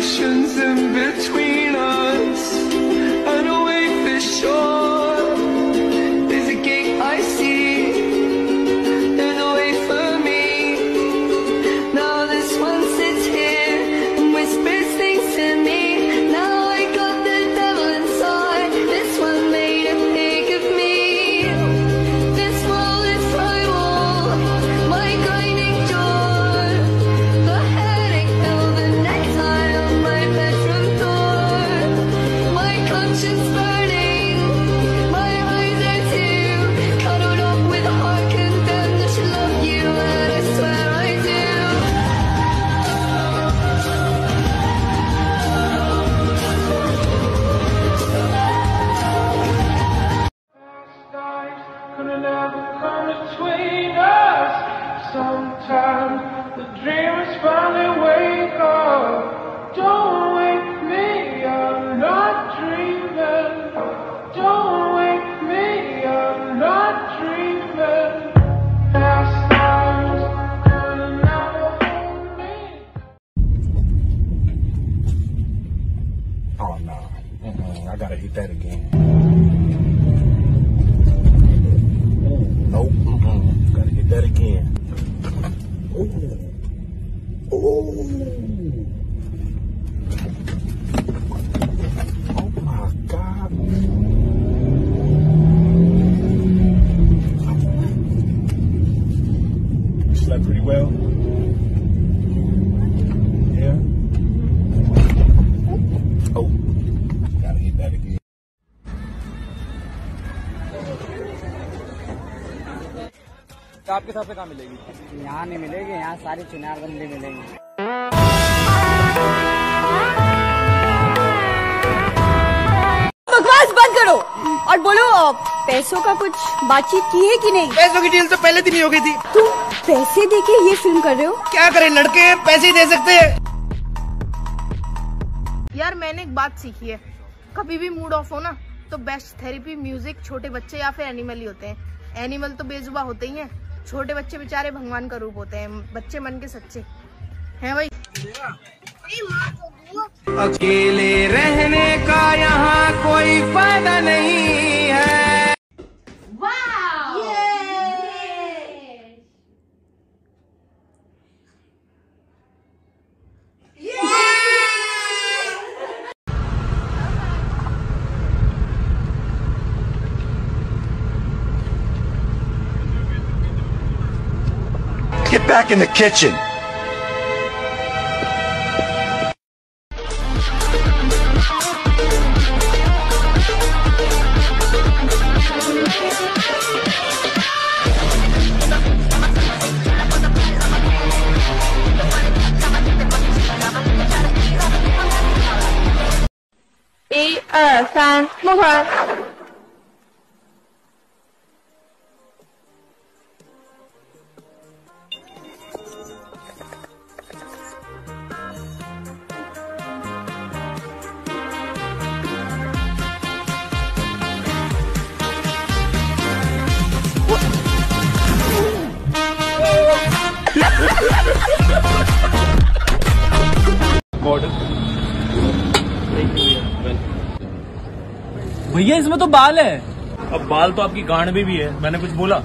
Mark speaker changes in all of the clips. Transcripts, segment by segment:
Speaker 1: oceans in between
Speaker 2: आपके हिसाब से कहाँ मिलेगी?
Speaker 3: यहाँ नहीं मिलेगी यहाँ सारी चुनार बंदी मिलेंगी।
Speaker 4: बकवास बंद करो और बोलो पैसों का कुछ बातचीत की है कि नहीं?
Speaker 5: पैसों की डील तो पहले दिन ही हो गई थी।
Speaker 4: तुम पैसे देके ये फ़िल्म कर रहे हो?
Speaker 5: क्या करें लड़के पैसे ही दे सकते हैं।
Speaker 6: यार मैंने एक बात सीखी है। कभी भी मूड ऑफ़ हो ना तो बेस्ट थेरेपी म्यूज़िक छोटे बच्चे या फिर एनिमल ही होते हैं। एनिमल तो बेजुबा होते ही हैं। छोटे बच्चे बेचारे भगवान का रूप होते हैं, बच्चे मन के सच्चे। हैं भाई?
Speaker 1: अकेले रहने का यहाँ कोई फ़ायदा नहीं है।
Speaker 7: Back in the kitchen.
Speaker 2: भैया इसमें तो बाल है। अब बाल तो आपकी गांड भी, भी है मैंने कुछ बोला?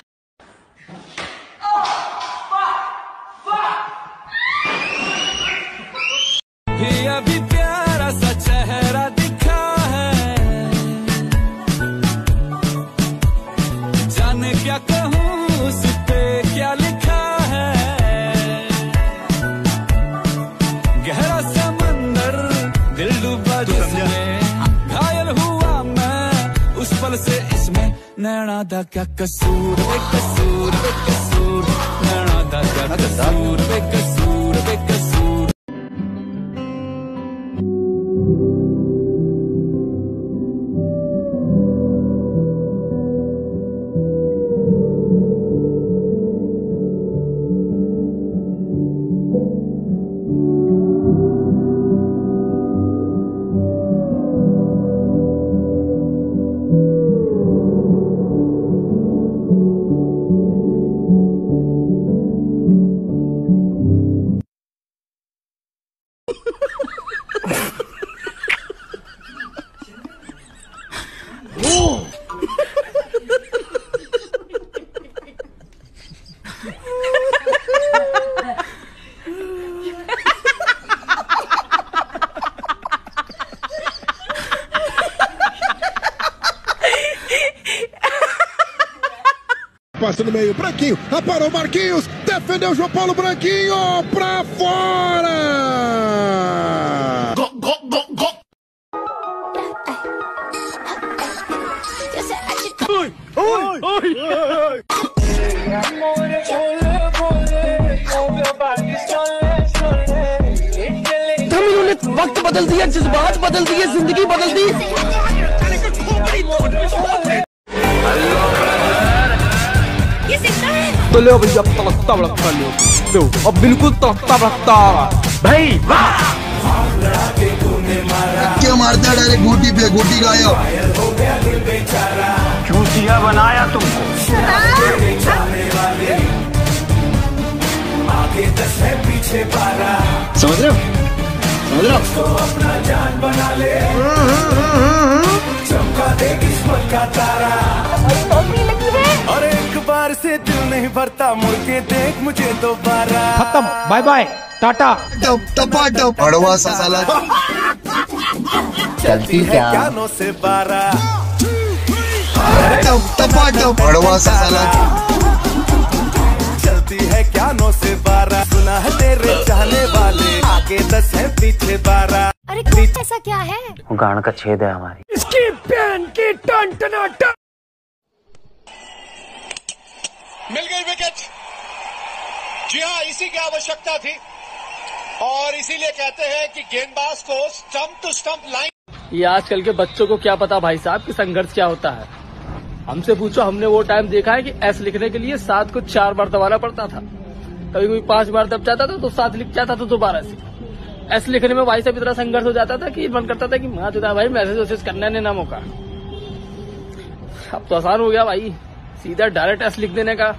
Speaker 1: इसमें नैना दा क्या कसूर बेकसूर बेकसूर नैना दा क्या कसूर बेकसूर बेकसूर
Speaker 8: no meio, Branquinho, aparou Marquinhos, defendeu João Paulo Branquinho, pra fora! Go, go, go, go.
Speaker 9: Oi, oi, oi,
Speaker 10: तमिलों ने वक्त बदल दिया जज्बात बदल दिए जिंदगी बदल दी
Speaker 11: तो लो भैया तड़कता भड़कता लो लो अब बिल्कुल तड़कता भड़कता आ रहा भाई वाह!
Speaker 8: क्यों मारता डायरेक्ट घोटी पे? घोटी गायब
Speaker 11: चूतिया बनाया तुमको।
Speaker 8: समझ रहे हो? समझ रहे हो?
Speaker 9: और एक बार से दिल नहीं भरता मुड़ के देख मुझे दोबारा।
Speaker 11: खत्म। बाय बाय टाटा
Speaker 8: टप टपा टप अड़वा सा साला।
Speaker 7: चलती क्या?
Speaker 9: कानों से बारा।
Speaker 8: टप टपा टप अड़वा सा साला।
Speaker 9: चलती है क्या नो से बारा। सुना है तेरे चाहने वाले आगे दस है पीछे बारह
Speaker 12: अरे ऐसा क्या है?
Speaker 7: गाड़ का छेद है हमारी।
Speaker 11: पैन की टन टनाटन
Speaker 13: मिल गई विकेट। जी हाँ इसी की आवश्यकता थी। और इसीलिए कहते हैं कि गेंदबाज को स्टंप टू स्टंप लाइन
Speaker 14: ये आजकल के बच्चों को क्या पता भाई साहब कि संघर्ष क्या होता है। हमसे पूछो हमने वो टाइम देखा है कि एस लिखने के लिए सात को चार बार दबाना पड़ता था। कभी कोई पाँच बार दब जाता था तो सात लिख जाता था दोबारा से। एस लिखने में भाई साहब इतना संघर्ष हो जाता था कि मन करता था कि माँ चुदा भाई, मैसेज वैसेज करने ने ना मौका। अब तो आसान हो गया भाई, सीधा डायरेक्ट एस लिख देने का।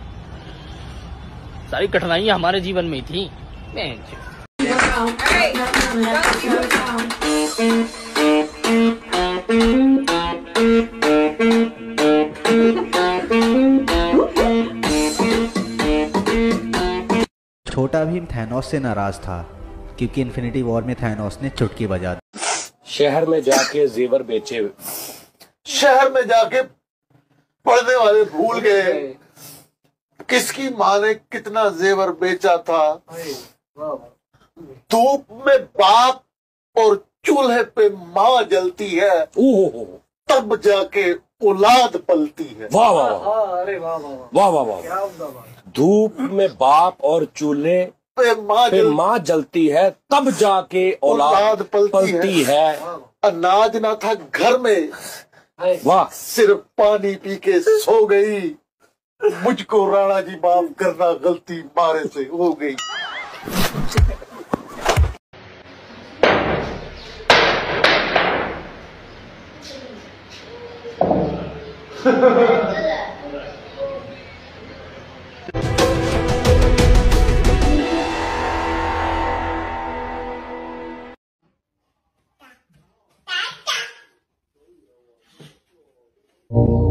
Speaker 14: सारी कठिनाइयाँ हमारे जीवन में ही थी।
Speaker 15: छोटा भीम थैनोस से नाराज़ था। क्योंकि इन्फिनिटी वॉर में थैनोस ने चुटकी बजा दी।
Speaker 13: शहर में जाके जेवर बेचे।
Speaker 8: शहर में जाके पढ़ने वाले भूल गए। किसकी माँ ने कितना जेवर बेचा था? धूप में बाप और चूल्हे पे माँ जलती है। तब जाके औलाद पलती है।
Speaker 13: वाह वाह वाह। वाह वाह वाह। धूप में बाप और चूल्हे
Speaker 8: पे माँ
Speaker 13: पे माँ जलती है तब जाके औलाद
Speaker 8: पलती,
Speaker 13: पलती है।
Speaker 8: अनाज ना था घर में
Speaker 13: वाह।
Speaker 8: सिर्फ़ पानी पी के सो गई। मुझको राणा जी माफ़ करना गलती मारे से हो गई।
Speaker 11: Oh.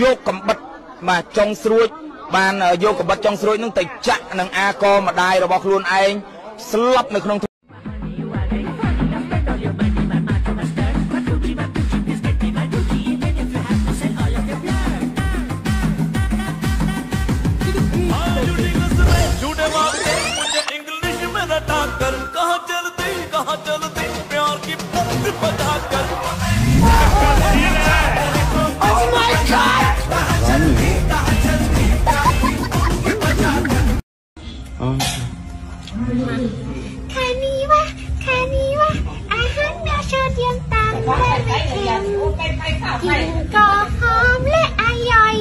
Speaker 11: យកកំបិតបាទចុងស្រួច បានយកកំបិតចុងស្រួចនឹងទៅចាក់នឹងអាកម្ដាយរបស់ខ្លួនឯងស្លាប់នៅក្នុង
Speaker 9: ค่นี้วะค่นี้วะอาหารแมว
Speaker 16: เชิญเตียนตามและไม่เค็มกินก็หอมและอร่อย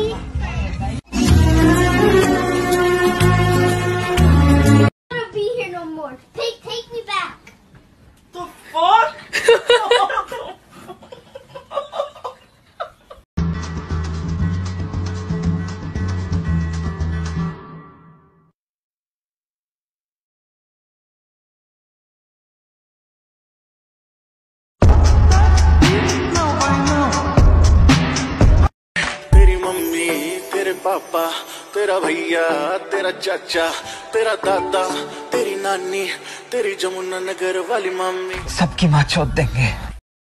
Speaker 17: पापा तेरा भैया तेरा चाचा तेरा दादा तेरी नानी तेरी जमुना नगर वाली मम्मी
Speaker 18: सबकी माँ छोड़ देंगे।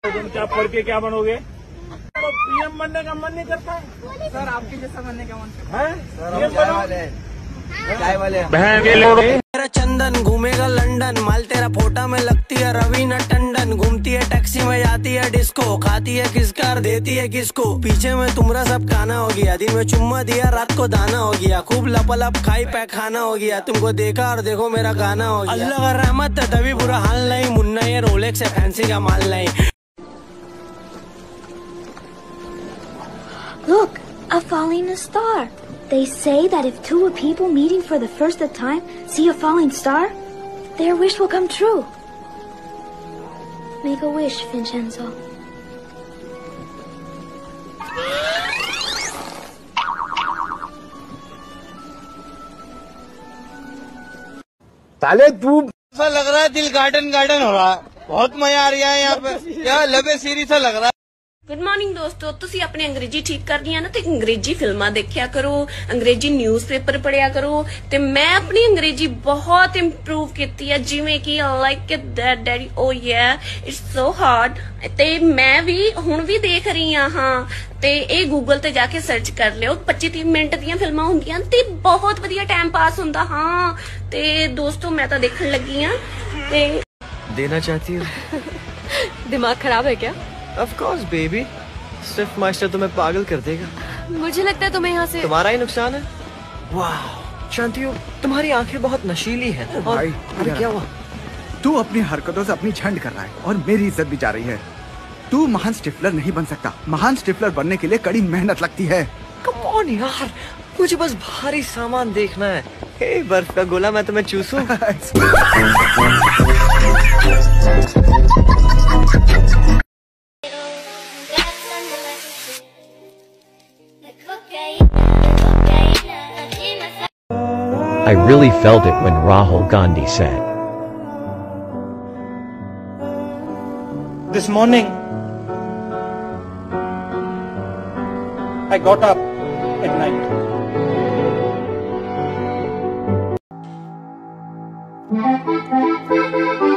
Speaker 9: तुम क्या पढ़ के क्या बनोगे? तो पीएम बनने का मन नहीं करता। सर आपके जैसा बनने का मन करता है।
Speaker 18: चाय
Speaker 19: तेरा चंदन घूमेगा लंदन। माल तेरा फोटा में लगती है रवीना टंडन। घूमती है टैक्सी में जाती है डिस्को। खाती है किसकार देती है किसको? पीछे में तुम्हारा सब खाना हो गया। दिन में चुम्मा दिया रात को दाना हो गया। खूब लपलप खाई पैक खाना हो गया। तुमको देखा और देखो मेरा गाना हो गया। अल्लाह का रहमत है तभी बुरा हाल नहीं। मुन्ना ये रोलेक्स है फैंसी का माल नहीं।
Speaker 2: Look, a falling star. They say that if two people meeting for the first time see a falling star, their wish will come true. Make a wish, Vincenzo.
Speaker 9: साले तू ऐसा लग रहा है दिल गार्डन गार्डन हो रहा है बहुत मजा आ रहा है यहाँ पे क्या लबे सीरी सा लग रहा है
Speaker 20: ਗੁੱਡ ਮਾਰਨਿੰਗ ਦੋਸਤੋ। ਤੁਸੀਂ ਆਪਣੀ ਅੰਗਰੇਜ਼ੀ ਠੀਕ ਕਰਨੀ ਆ ਨਾ ਤੇ ਅੰਗਰੇਜ਼ੀ ਫਿਲਮਾਂ ਦੇਖਿਆ ਕਰੋ ਅੰਗਰੇਜ਼ੀ ਨਿਊਜ਼ਪੇਪਰ ਪੜਿਆ ਕਰੋ ਤੇ ਮੈਂ ਆਪਣੀ ਅੰਗਰੇਜ਼ੀ ਬਹੁਤ ਇੰਪਰੂਵ ਕੀਤੀ ਆ ਜਿਵੇਂ ਕਿ like that daddy oh yeah it's so hard ਤੇ ਮੈਂ ਵੀ ਹੁਣ ਵੀ ਦੇਖ ਰਹੀ ਆ ਹਾਂ। ਤੇ ਇਹ ਗੂਗਲ ਤੇ ਜਾ ਕੇ ਸਰਚ ਕਰ ਲਿਓ। 25-30 ਮਿੰਟ ਦੀਆਂ ਫਿਲਮਾਂ ਹੁੰਦੀਆਂ ਤੇ ਬਹੁਤ ਵਧੀਆ ਟਾਈਮ ਪਾਸ ਹੁੰਦਾ ਹਾਂ। ਤੇ ਦੋਸਤੋ ਮੈਂ ਤਾਂ ਦੇਖਣ ਲੱਗੀ ਆ ਤੇ
Speaker 21: ਦੇਣਾ ਚਾਹਤੀ ਹੋ?
Speaker 22: ਦਿਮਾਗ ਖਰਾਬ ਹੈ ਕਿਆ?
Speaker 21: Of course baby swift master तुम्हें पागल कर देगा।
Speaker 22: मुझे लगता है तुम्हें यहाँ से
Speaker 21: तुम्हारा ही नुकसान है। वाह शांति तुम्हारी आँखें बहुत नशीली हैं। और
Speaker 23: भाई,
Speaker 21: अरे क्या हुआ?
Speaker 23: तू अपनी हरकतों से अपनी झंड कर रहा है और मेरी इज़्ज़त भी जा रही है। तू महान स्टिफलर नहीं बन सकता। महान स्टिफलर बनने के लिए कड़ी मेहनत लगती है।
Speaker 21: कम ऑन यार। मुझे बस भारी सामान देखना है। हे बर्फ़ का गोला मैं तुम्हें चूसूं।
Speaker 24: I really felt it when Rahul Gandhi said,
Speaker 9: This morning, I got up at night.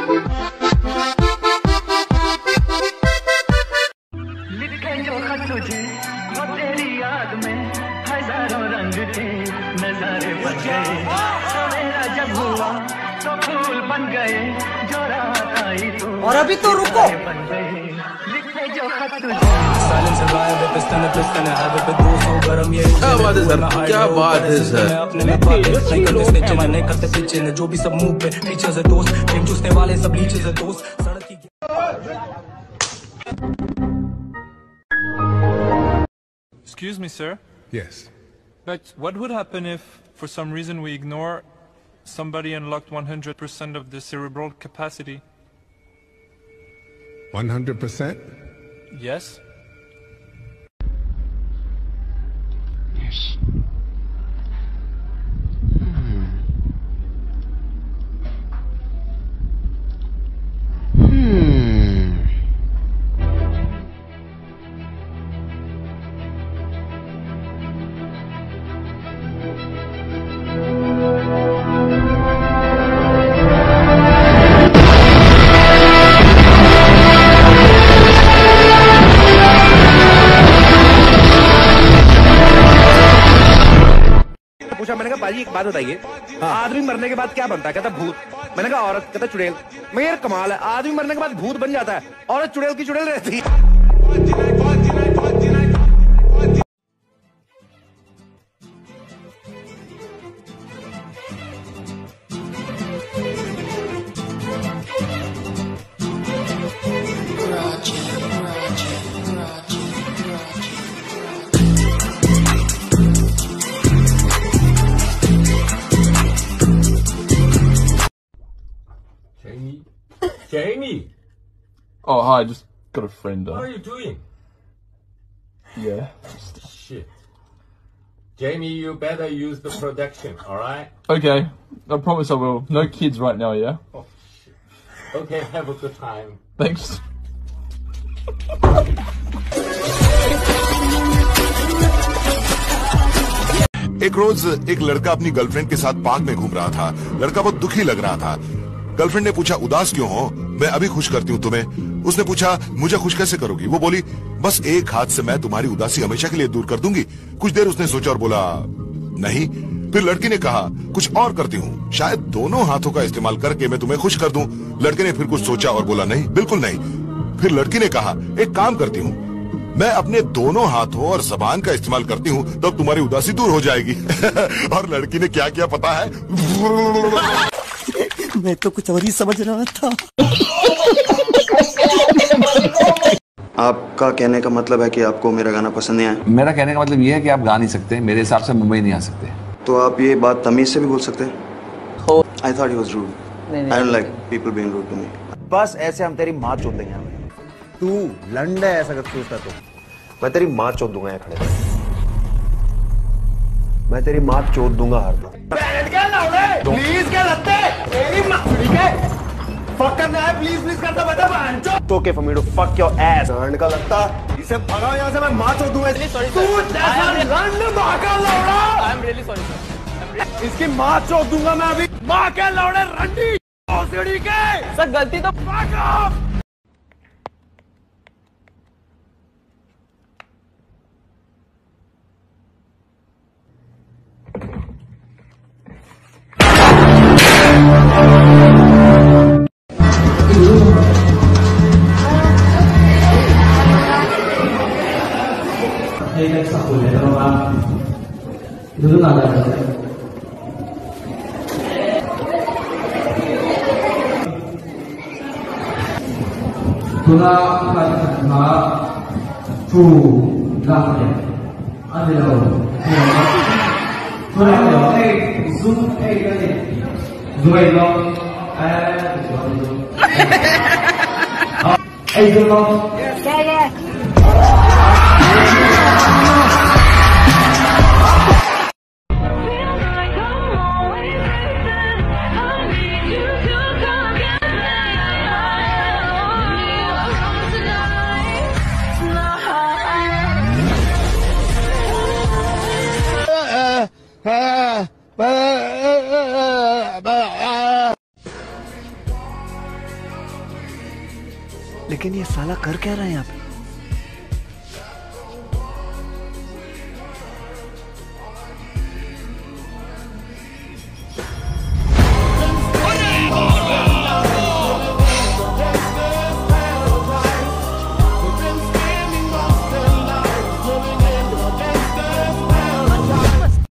Speaker 25: नजारे बन गए सवेरा जब हुआ तो फूल बन गए जो रात आई तो
Speaker 10: और अभी तो रुको।
Speaker 25: बन गए लिखे जो खत
Speaker 26: क्या बात है सर क्या बात है सर
Speaker 27: मैंने करते पीछे ने जो भी सब मुँह पे पीछे से दोस्त चूसने वाले सब नीचे से दोस्त सड़क की
Speaker 28: Excuse me, sir.
Speaker 29: Yes.
Speaker 28: But what would happen if, for some reason, we ignore somebody unlocked 100% of the cerebral capacity?
Speaker 29: 100%?
Speaker 28: Yes?
Speaker 29: Yes.
Speaker 10: बात बताइए। हाँ। आदमी मरने के बाद क्या बनता है? कहता भूत। मैंने कहा औरत कहता चुड़ैल। मैं यार कमाल है। आदमी मरने के बाद भूत बन जाता है। औरत चुड़ैल की चुड़ैल रहती है।
Speaker 30: Jamie!
Speaker 31: Oh, hi, just got a friend
Speaker 30: What
Speaker 31: on.
Speaker 30: are you doing?
Speaker 31: Yeah.
Speaker 30: Shit. Jamie, you better use the protection, alright?
Speaker 31: Okay, I promise I will. No kids right now, yeah?
Speaker 30: Oh, shit. Okay, have a good time.
Speaker 31: Thanks.
Speaker 32: एक रोज एक लड़का अपनी girlfriend के साथ park में घूम रहा था लड़का बहुत दुखी लग रहा था गर्लफ्रेंड ने पूछा, उदास क्यों हो? मैं अभी खुश करती हूँ तुम्हें। उसने पूछा, मुझे खुश कैसे करोगी? वो बोली, बस एक हाथ से मैं तुम्हारी उदासी हमेशा के लिए दूर कर दूँगी। कुछ देर उसने सोचा और बोला, नहीं। फिर लड़की ने कहा, कुछ और करती हूँ। शायद दोनों हाथों का इस्तेमाल करके मैं तुम्हें खुश कर दूँ। लड़के ने फिर कुछ सोचा और बोला, नहीं, बिल्कुल नहीं। फिर लड़की ने कहा, एक काम करती हूँ। मैं अपने दोनों हाथों और जबान का इस्तेमाल करती हूँ, तब तुम्हारी उदासी दूर हो जाएगी। और लड़की ने क्या किया पता है?
Speaker 33: मैं तो कुछ और ही समझ रहा था।
Speaker 7: आपका कहने का मतलब है कि आपको मेरा गाना पसंद नहीं आया?
Speaker 34: मेरा कहने का मतलब ये है कि आप गा नहीं सकते मेरे हिसाब से मुंबई नहीं आ सकते।
Speaker 7: तो आप ये बात तमीज से भी बोल सकते हैं? I thought he was rude I don't like people being rude to me
Speaker 10: बस ऐसे हम तेरी माँ चोद देंगे। हमें तू लंड है ऐसा अगर सोचता तो। मैं तेरी माँ चोद दूँगा यहाँ खड़े मैं तेरी माँ चोद दूँगा हर दो
Speaker 9: प्लीज़ क्या लगते है फक करना है प्लीज़ प्लीज़ करता बता
Speaker 10: फक योर एस रन का लगता इसे भगाओ यहाँ से मैं मार चोद दूँगा
Speaker 9: तू माँ का लौड़ा। I am really sorry sir इसकी माँ चोद दूँगा मैं अभी। माँ के लौड़े रंडी के। सर गलती तो fuck off
Speaker 27: 얘가 자꾸 내려가 늘어나가야 돼. 돌아가지 않다. 두, 나한테. 안 돼요.
Speaker 9: 돌아가요.
Speaker 15: 무슨 페이가 돼? A 哥，哎，A 哥，好，A 哥，再来。
Speaker 7: लेकिन ये साला कर क्या रहा है यहाँ पे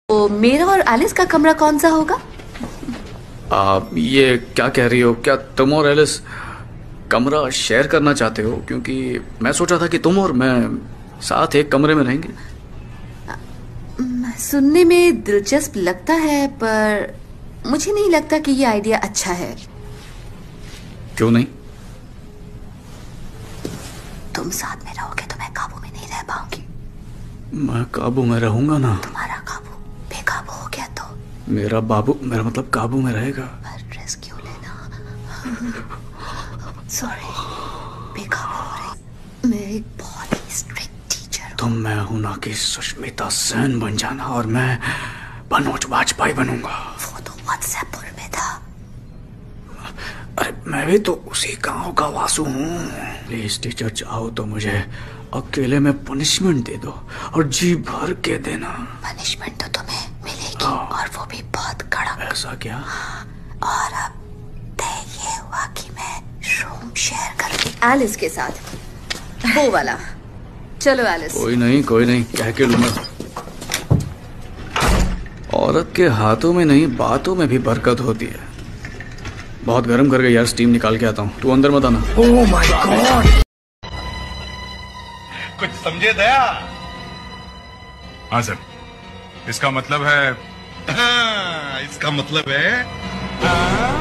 Speaker 35: तो मेरा और एलिस का कमरा कौन सा होगा?
Speaker 36: आप ये क्या कह रही हो? क्या तुम और एलिस कमरा शेयर करना चाहते हो? क्योंकि मैं सोचा था कि तुम और मैं साथ एक कमरे में रहेंगे।
Speaker 35: सुनने में दिलचस्प लगता है पर मुझे नहीं लगता कि ये आइडिया अच्छा है।
Speaker 36: क्यों नहीं?
Speaker 35: तुम साथ में रहोगे तो मैं काबू में नहीं रह पाऊँगी।
Speaker 36: मैं काबू में रहूँगा ना।
Speaker 35: तुम्हारा काबू बेकाबू हो गया तो।
Speaker 36: मेरा बाबू मेरा मतलब काबू में रहेगा।
Speaker 35: क्यों लेना। सॉरी बेकाबू हो रही मैं एक बहुत ही स्ट्रिक्ट
Speaker 36: तुम मैं हूँ ना कि सुष्मिता सेन बन जाना और मैं मनोज वाजपेयी बनूँगा।
Speaker 35: वो तो व्हाट्सएप में था।
Speaker 36: अरे मैं भी तो उसी गाँव का वासु हूँ। प्लीज़ टीचर चाहो तो मुझे अकेले में पनिशमेंट दे दो और जी भर के देना।
Speaker 35: पनिशमेंट तो तुम्हें मिलेगी और वो भी बहुत कड़क।
Speaker 36: ऐसा क्या?
Speaker 35: और अब रूम शेयर एलिस के साथ। वो वाला। चलो एलिस
Speaker 36: कोई नहीं कोई नहीं। कह के लूँगा। औरत के हाथों में नहीं बातों में भी बरकत होती है। बहुत गर्म कर गई यार स्टीम निकाल के आता हूँ। तू अंदर मत आना।
Speaker 9: Oh my God!
Speaker 37: कुछ समझे दया? हाँ सर। इसका मतलब है हाँ, इसका मतलब है
Speaker 9: Thank